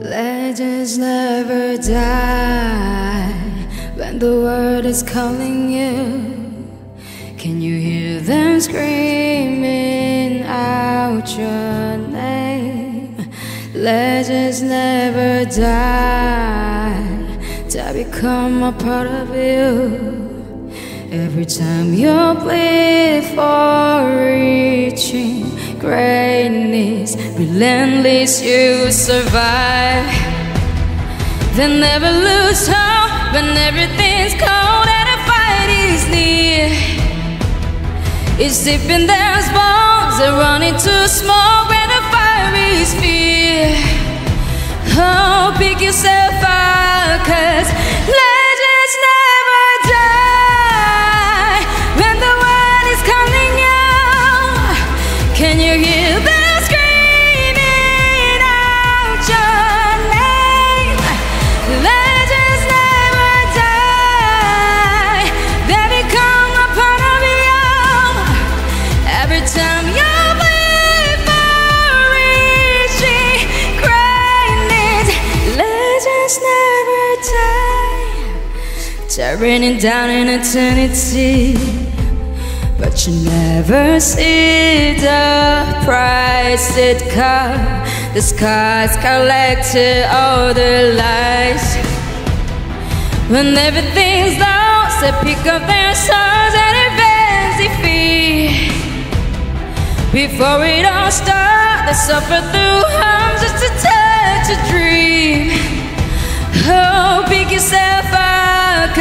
Legends never die when the world is calling you. Can you hear them screaming out your name? Legends never die to become a part of you. Every time you bleed for reaching greatness, relentless you survive. Then never lose hope when everything's cold and a fight is near. It's deep in their bones, they run into smoke when the fire is fear. Oh, pick yourself up, Can you hear them screaming out your name? Legends never die, they become a part of you. Every time you bleed for reaching greatness, legends never die. Tearing down in eternity. But you never see the price it cost. The skies collected all the lights. When everything's lost, they pick up their swords and advance defeat. Before it all starts, they suffer through harm just to touch a dream. Oh, pick yourself up,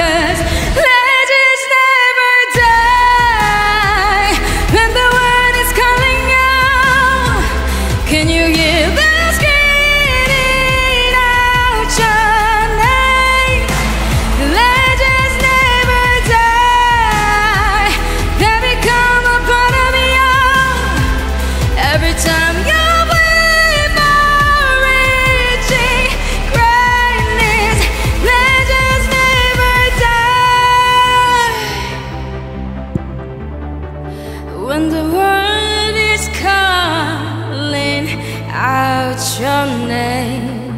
When the world is calling out your name,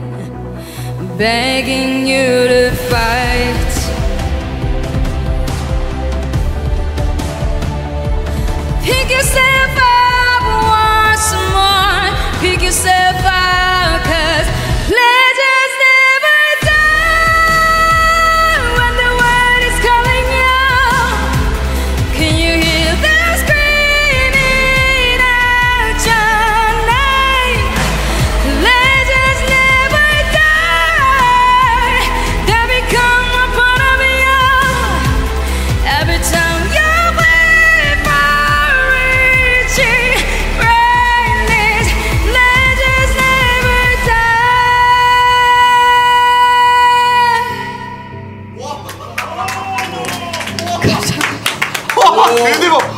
begging you to fight. 대박.